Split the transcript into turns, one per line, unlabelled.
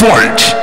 for.